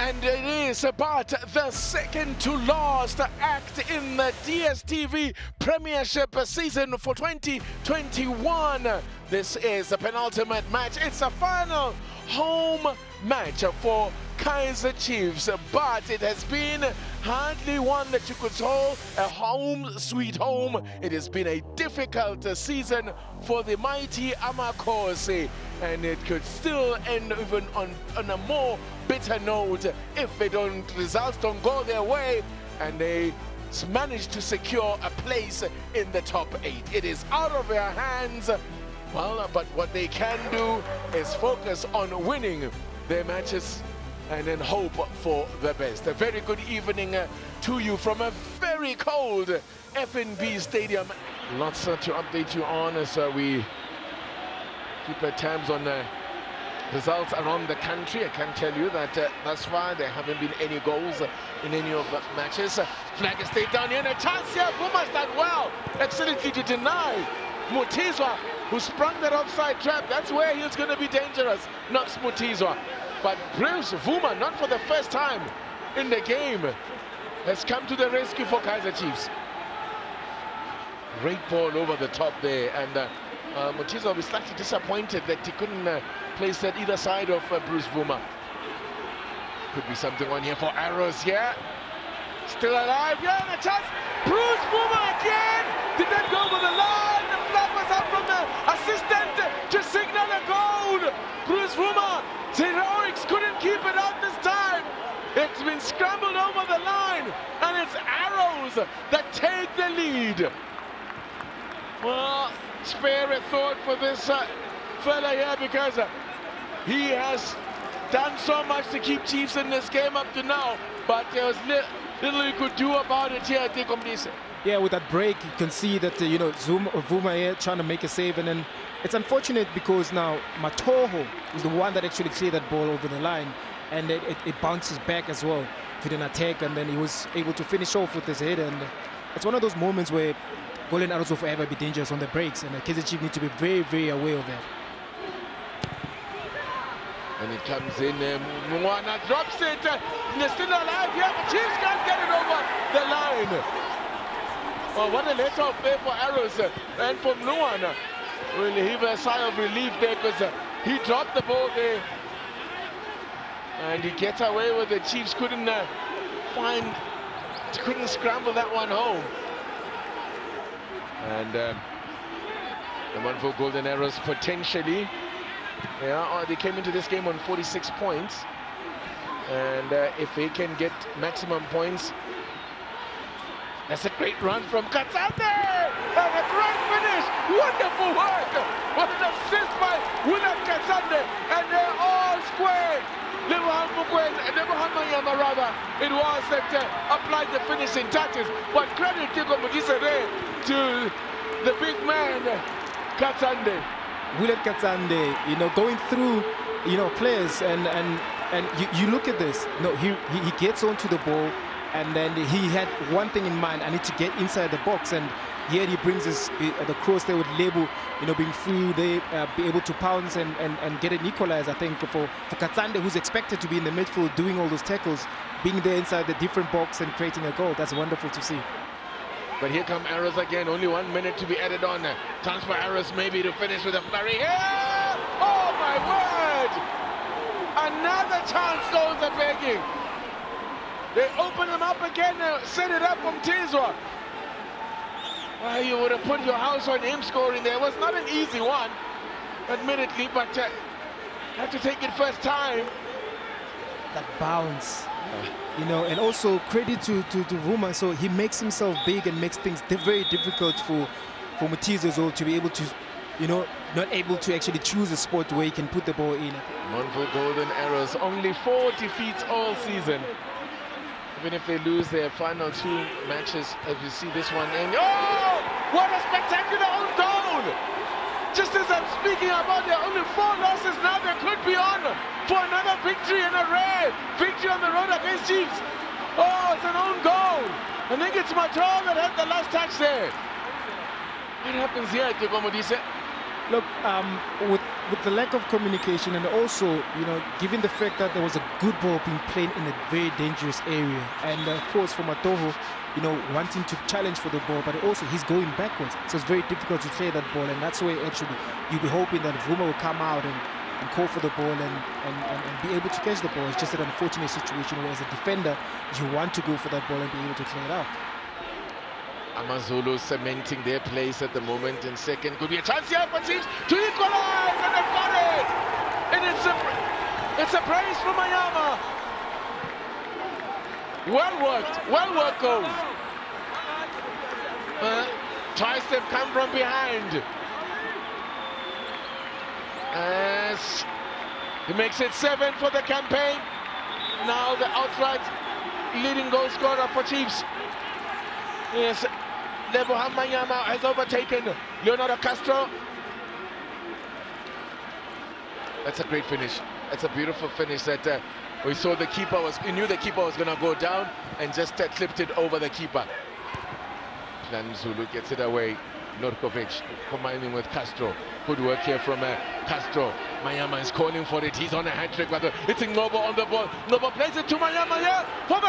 And it is about the second to last act in the DSTV Premiership season for 2021. This is the penultimate match. It's a final home match for Kaizer Chiefs, but it has been hardly one that you could call a home sweet home. It has been a difficult season for the mighty Amakhosi, and it could still end even on, on a more bitter note if they don't results don't go their way and they manage to secure a place in the top eight. It is out of their hands. Well, but what they can do is focus on winning their matches and then hope for the best. A very good evening uh, to you from a very cold FNB Stadium. Lots uh, to update you on as uh, we keep uh, tabs on uh, results around the country. I can tell you that uh, thus far there haven't been any goals in any of the matches. Flag is down here and a chance here. Vuma's done well. Excellently to deny Mutizwa, who sprung that offside trap. That's where he's going to be dangerous. not Mutizwa. But Bruce Vuma, not for the first time in the game, has come to the rescue for Kaizer Chiefs. Great ball over the top there. And uh, uh, will be slightly disappointed that he couldn't uh, place that either side of uh, Bruce Vuma. Could be something on here for arrows here. Still alive, yeah, a chance. Bruce Vuma again! Did not go over the line. The flag was up from the assistant to signal a goal. Bruce Vuma Heroics couldn't keep it out this time. It's scrambled over the line, and it's Arrows that take the lead. Well, spare a thought for this uh, fella here because uh, he has done so much to keep Chiefs in this game up to now, but there was li little he could do about it here at the competition. Yeah, with that break, you can see that, uh, you know, Zoom, Vuma here trying to make a save, and then it's unfortunate because now Mathoho is the one that actually cleared that ball over the line, and it, it, it bounces back as well to an attack, and then he was able to finish off with his head, and it's one of those moments where golden arrows will forever be dangerous on the breaks, and the Kaizer Chief need to be very, very aware of that. And it comes in, um, Mwana drops it, uh, they're still alive here, but Chiefs can't get it over the line. Oh, what a let off there for Arrows uh, and for Mwana. Will heave a sigh of relief there because he dropped the ball there. And he gets away with the Chiefs couldn't uh, find, couldn't scramble that one home. And um, the one for Golden Arrows potentially. Yeah, oh, they came into this game on 46 points. And uh, if they can get maximum points, that's a great run from Katsande! And a great finish! Wonderful work! What an assist by Willard Katsande! And they're all squared! rather, it was that uh, applied the finishing touches. But credit to to the big man, Katsande. Willard Katsande, you know, going through, you know, players and and and you, you look at this. No, he he gets onto the ball and then he had one thing in mind I need to get inside the box. And here he brings his the cross there with label you know being free they uh, be able to pounce and, and, and get an equalizer I think for for Katsande who's expected to be in the midfield doing all those tackles being there inside the different box and creating a goal. That's wonderful to see. But here come arrows again. Only one minute to be added on. Chance for arrows maybe to finish with a flurry here. Oh my word! Another chance goes a begging they open them up again and set it up from Tizwa. Well, you would have put your house on him scoring there. It was not an easy one, admittedly, but uh, had to take it first time. That bounce, you know, and also credit to, to, to Vuma. So he makes himself big and makes things very difficult for, for Matiz well to be able to, you know, not able to actually choose a spot where he can put the ball in. One for golden arrows. Only four defeats all season even if they lose their final two matches, as you see this one. And oh, what a spectacular own goal! Just as I'm speaking about their only four losses now, they could be on for another victory in a rare victory on the road against Chiefs. Oh, it's an own goal. I think it's Mator that had the last touch there. What happens here, Teko Modise? Look, um, with with the lack of communication and also, you know, given the fact that there was a good ball being played in a very dangerous area, and uh, of course for Mathoho, you know, wanting to challenge for the ball, but also he's going backwards, so it's very difficult to play that ball, and that's where actually you'll be hoping that Vuma will come out and, and call for the ball and, and, and, and be able to catch the ball. It's just an unfortunate situation where as a defender, you want to go for that ball and be able to clear it out. Amazulu cementing their place at the moment in second. Could be a chance here for Chiefs to equalize and they've got it! And it's a, it's a brace from Manyama. Well worked, well worked goal. Uh, they've come from behind. As he makes it seven for the campaign. Now the outright leading goal scorer for Chiefs. Yes, Lebogang Manyama has overtaken Leonardo Castro. That's a great finish. That's a beautiful finish that uh, we saw the keeper was, we knew the keeper was going to go down and just uh, clipped it over the keeper. Plan Zulu gets it away. Nurkovic combining with Castro. Good work here from uh, Castro. Manyama is calling for it. He's on a hat trick, but uh, it's Ngcobo on the ball. Ngcobo plays it to Manyama here for the